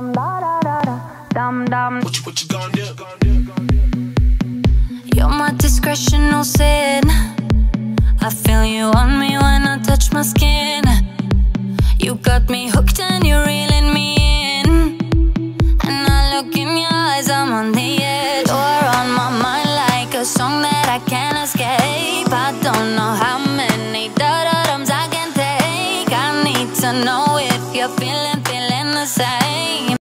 What You're my discretional sin. I feel you on me when I touch my skin. You got me hooked and you're reeling me in. And I look in your eyes, I'm on the edge. You're on my mind like a song that I can't escape. I don't know how many dududums I can take. I need to know if you're feeling, feeling the same.